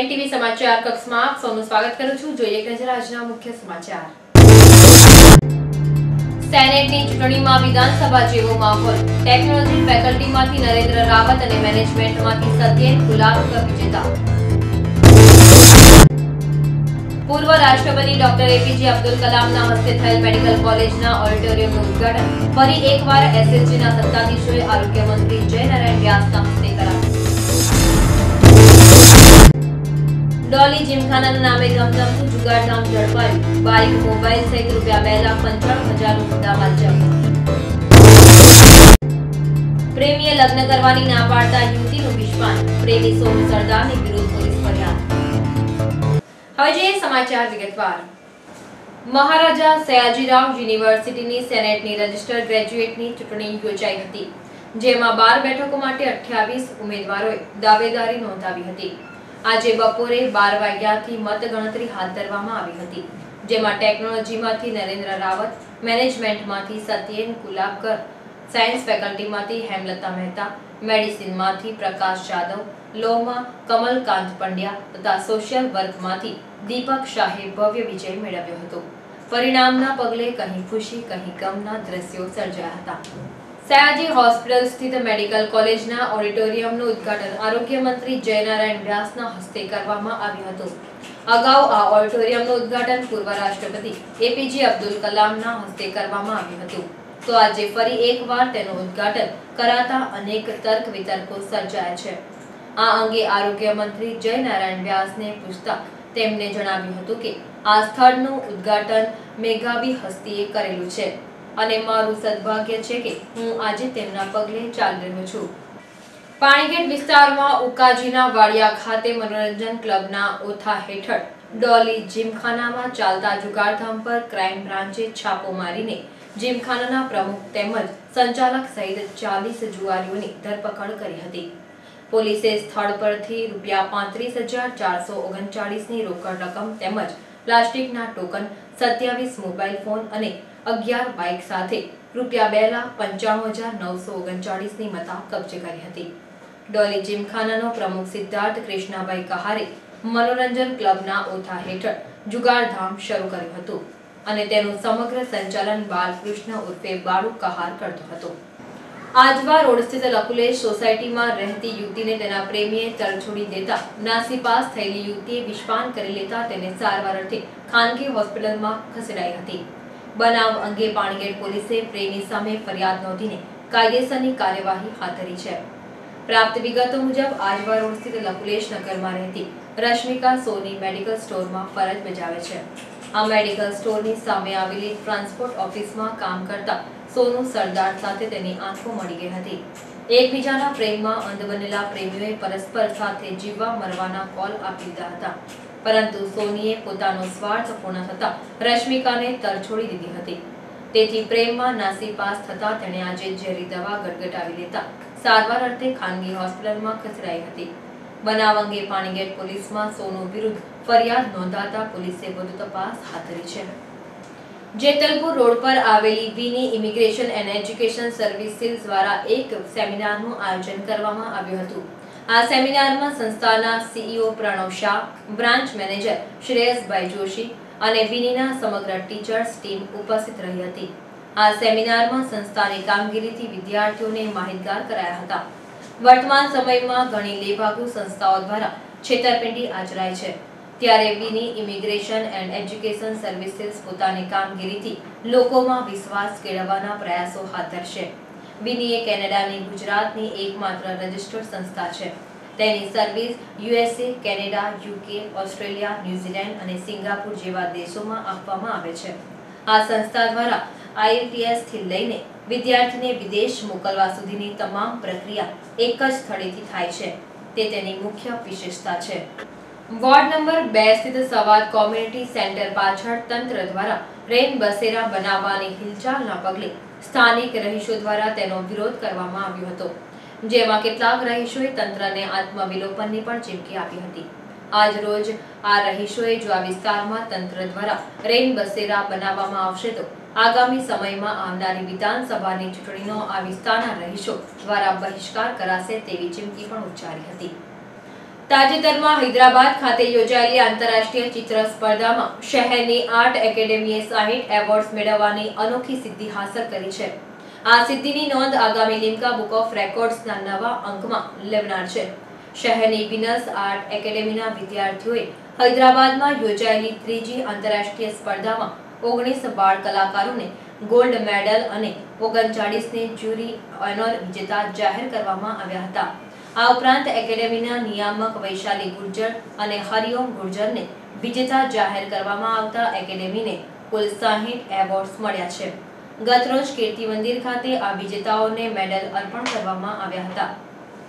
ડીએનટીવી સમાચાર કક્ષમાં આપ સૌનું સ્વાગત કરું છું. જોઈએ એક નજર આજના મુખ્ય સમાચાર. સેનેટની ચૂંટણીમાં વિધાનસભા જેવો માહોલ. ટેકનોલોજી ફેકલ્ટીમાંથી નરેન્દ્ર રાવત અને મેનેજમેન્ટમાંથી સત્યેન ગુલાબકર વિજેતા. પૂર્વ રાષ્ટ્રપતિ ડોક્ટર એપીજે અબ્દુલ કલામના હસ્તે થયેલ મેડિકલ કોલેજના ઓડિટોરિયમનું ઉદઘાટન. ફરી એકવાર એસએસજીના સત્તાધીશોએ આરોગ્ય મંત્રી જય નારાયણ વ્યાસના હસ્તે કરાવ્યું. ડોલી જીમખાનાના નામે ધમધમતું જુગારધામ ઝડપાયું. બાઈક મોબાઈલ સહિત રૂપિયા બે લાખ પંચાણું હજારનો મુદ્દામાલ જપ્ત. પ્રેમીએ લગ્ન કરવાની ના પાડતા યુવતીનું વિશ્વાન પ્રેમી સોનુ સરદારની વિરુદ્ધ પોલીસ ફરિયાદ. હવે જોઈએ સમાચાર વિગતવાર. મહારાજા સયાજીરાવ યુનિવર્સિટીની સેનેટની રજિસ્ટર ગ્રેજ્યુએટની ચૂંટણી યોજાઈ હતી, જેમાં બાર બેઠકો માટે અઠ્યાવીસ ઉમેદવારોએ દાવેદારી નોંધાવી હતી. આજે બપોરે બાર વાગ્યાથી મતગણતરી હાથ ધરવામાં આવી હતી, જેમાં ટેકનોલોજીમાંથી નરેન્દ્ર રાવત, મેનેજમેન્ટમાંથી સત્યેન કુલાબકર, સાયન્સ ફેકલ્ટીમાંથી હેમલતા મહેતા, મેડિસિનમાંથી પ્રકાશ જાદવ, લોમાં કમલકાંત પંડ્યા તથા સોશિયલ વર્કમાંથી દીપક શાહે ભવ્ય વિજય મેળવ્યો હતો. પરિણામના પગલે કહી ખુશી, કહી ગમના દ્રશ્યો સર્જાયા હતા. સયાજી હોસ્પિટલ સ્થિત મેડિકલ કોલેજના ઓડિટોરિયમનું ઉદ્ઘાટન આરોગ્ય મંત્રી જયનારાયણ વ્યાસના હસ્તે કરવામાં આવ્યું હતું. અગાઉ આ ઓડિટોરિયમનું ઉદ્ઘાટન પૂર્વ રાષ્ટ્રપતિ એપીજે અબ્દુલ કલામના હસ્તે કરવામાં આવ્યું હતું. તો આજે ફરી એકવાર તેનું ઉદ્ઘાટન કરાતા અનેક તર્ક વિતર્કો સર્જાયા છે. આ અંગે આરોગ્ય મંત્રી જય નારાયણ વ્યાસને પૂછતા તેમણે જણાવ્યું હતું કે, આ સ્થળનું ઉદ્ઘાટન મેઘાવી હસ્તીએ કરેલું છે. અને મારું સદભાગ્ય છે કે હું આજે તેમના પગલે ચાલી રહ્યો છું. પાણીગેટ વિસ્તારમાં ઉકાજીના વાડિયા ખાતે મનોરંજન ક્લબના ઓથા હેઠળ ડોલી જીમખાનામાં ચાલતા જુગારધામ પર ક્રાઇમ બ્રાન્ચે છાપો મારીને જીમખાનાના પ્રમુખ તેમજ સંચાલક સહિત ચાલીસ જુવારીઓની ધરપકડ કરી હતી. પોલીસે સ્થળ પરથી રૂપિયા પાંત્રીસ હજાર ચારસો ઓગણચાળીસની રોકડ રકમ તેમજ પ્લાસ્ટિકના ટોકન, સત્યાવીસ મોબાઈલ ફોન અને અગિયાર બાઇક સાથે રૂપિયા બે લાખ પંચાણું હજાર નવસો ઓગણચાળીસની મતા કબજે કરી હતી. ડોલી જીમખાનાનો પ્રમુખ સિદ્ધાર્થ કૃષ્ણાભાઈ કહારે મનોરંજન ક્લબના ઓથા હેઠળ જુગારધામ શરૂ કર્યું હતું અને તેનું સમગ્ર સંચાલન બાલકૃષ્ણ ઉર્ફે બાળુ કહાર કરતો હતો. આજવા રોડ સ્થિત લકુલેશ સોસાયટીમાં રહેતી યુવતીને તેના પ્રેમીએ તરછોડી દેતા નાસીપાસ થયેલી યુવતીએ વિશ્વાન કરી લેતા તેને સારવાર અર્થે ખાનગી હોસ્પિટલમાં ખસેડાઈ હતી. બનાવ અંગે પાણીગેટ પોલીસે પ્રેમી સામે ફરિયાદ નોંધીને કાયદેસરની કાર્યવાહી હાથ ધરી છે. પ્રાપ્ત વિગતો મુજબ આજવા રોડ સ્થિત લકુલેશ નગરમાં રહેતી રશ્મિકા સોની મેડિકલ સ્ટોરમાં ફરજ બજાવે છે. આ મેડિકલ સ્ટોરની સામે આવેલી ટ્રાન્સપોર્ટ ઓફિસમાં કામ કરતા સોનુ સરદાર સાથે તેની આંખો મળી ગઈ હતી. એકબીજાના પ્રેમમાં અંધ બનેલા પ્રેમીઓએ પરસ્પર સાથે જીવવા મરવાના કોલ આપી દીધા હતા. પરંતુ સોનીએ પોતાનો સ્વાર્થ પૂર્ણ થતા રશ્મિકાને તરછોડી દીધી હતી. તેથી પ્રેમમાં નાસીપાસ થતા તેણે આજે ઝેરી દવા ગટગટાવી લેતા સારવાર અર્થે ખાનગી હોસ્પિટલમાં ખસેડાઈ હતી. બનાવ અંગે પાણીગેટ પોલીસમાં સોનુ વિરુદ્ધ ફરિયાદ નોંધાતા પોલીસે વધુ તપાસ હાથ ધરી છે. જેતલપુર રોડ પર આવેલી Vini immigration and education services દ્વારા એક સેમિનારનું આયોજન કરવામાં આવ્યું હતું. આ સેમિનારમાં સંસ્થાના CEO Pranav Shah, branch manager શ્રેયસભાઈ Joshi અને વિનીના સમગ્ર ટીચર્સ ટીમ ઉપસ્થિત રહી હતી. આ સેમિનારમાં સંસ્થાની કામગીરીથી વિદ્યાર્થીઓને માહિતગાર કરાયા હતા. વર્તમાન સમયમાં ઘણી લેભાગુ સંસ્થાઓ દ્વારા છેતરપિંડી આચરાય છે. ત્યારે Vini immigration and education services પોતાની કામગીરીથી લોકોમાં વિશ્વાસ કેળવવાના પ્રયાસો હાથ ધરશે. વિની એ કેનેડાની ગુજરાતની એકમાત્ર રજિસ્ટર્ડ સંસ્થા છે. તેની service USA, Canada, UK, Australia, New Zealand અને સિંગાપુર જેવા દેશોમાં આપવામાં આવે છે. આ સંસ્થા દ્વારા આઈએલટીએસથી લઈને વિદ્યાર્થીને વિદેશ મોકલવા સુધીની તમામ પ્રક્રિયા એક જ સ્થળેથી થાય છે. તે તેની મુખ્ય વિશેષતા છે. વોર્ડ નંબર બે સ્થિત સવાદ કોમ્યુનિટી સેન્ટર પાછળ તંત્ર દ્વારા રેન બસેરા બનાવવાની હિલચાલના પગલે સ્થાનિક રહીશો દ્વારા તેનો વિરોધ કરવામાં આવ્યો હતો. જેમાં કેટલાક રહીશોએ તંત્રને આત્મવિલોપનની પણ ચીમકી આપી હતી. આજ રોજ આ રહીશોએ જો આ વિસ્તારમાં તંત્ર દ્વારા રેન બસેરા બનાવવામાં આવશે તો આગામી સમયમાં આવનારી વિધાનસભાની ચૂંટણીનો આ વિસ્તારના રહીશો દ્વારા બહિષ્કાર કરાશે તેવી ચીમકી પણ ઉચ્ચારી હતી. તાજેતરમાં હૈદરાબાદ ખાતે યોજાયેલી આંતરરાષ્ટ્રીય ચિત્ર સ્પર્ધામાં શહેરની આર્ટ એકેડેમીએ સાહીઠ એવોર્ડ્સ મેળવવાની અનોખી સિદ્ધિ હાંસલ કરી છે. આ સિદ્ધિની નોંધ આગામી લિમ્કા બુક ઓફ રેકોર્ડ્સના નવા અંકમાં લેવનાર છે. શહેરની વિનસ આર્ટ એકેડેમીના વિદ્યાર્થીઓએ હૈદરાબાદમાં યોજાયેલી ત્રીજી આંતરરાષ્ટ્રીય સ્પર્ધામાં ઓગણીસ બાળ કલાકારોને ગોલ્ડ મેડલ અને ઓગણચાળીસને જ્યુરી ઓનર વિજેતા જાહેર કરવામાં આવ્યા હતા. આ ઉપરાંત એકેડેમીના નિયામક વૈશાલી ગુર્જર અને હરિઓમ ગુર્જરને વિજેતા જાહેર કરવામાં આવતા એકેડેમીને કુલ સાહીઠ એવોર્ડ્સ મળ્યા છે. ગતરોજ કીર્તિ મંદિર ખાતે આ વિજેતાઓને મેડલ અર્પણ કરવામાં આવ્યા હતા.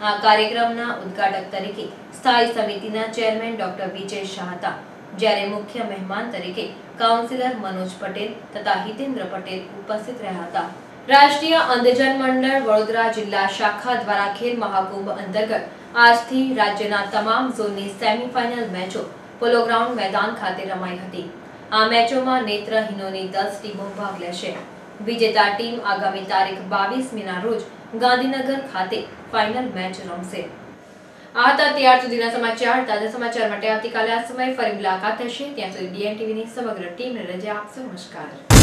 આ કાર્યક્રમના ઉદ્ઘાટક તરીકે સ્થાયી સમિતિના ચેરમેન ડોક્ટર વિજય શાહ હતા, જ્યારે મુખ્ય મહેમાન તરીકે કાઉન્સિલર મનોજ પટેલ તથા હિતેન્દ્ર પટેલ ઉપસ્થિત રહ્યા હતા. રાષ્ટ્રીય અંધજન મંડળ વડોદરા જિલ્લા શાખા દ્વારા ખેલ મહાકુંભ અંતર્ગત આજથી રાજ્યના તમામ ઝોનની સેમીફાઇનલ મેચો પોલો ગ્રાઉન્ડ મેદાન ખાતે રમાઈ હતી. આ મેચોમાં નેત્રહીનોની દસ ટીમો ભાગ લેશે. વિજેતા ટીમ આગામી તારીખ બાવીસ મીના રોજ ગાંધીનગર ખાતે ફાઇનલ મેચ રમશે. આ હતા ત્યાર સુધીના સમાચાર. તાજા સમાચાર માટે આવતીકાલે આ સમયે ફરી મુલાકાત થશે. ત્યાં સુધી ડીએન ટીવીની સમગ્ર ટીમને રજા આપશો. નમસ્કાર.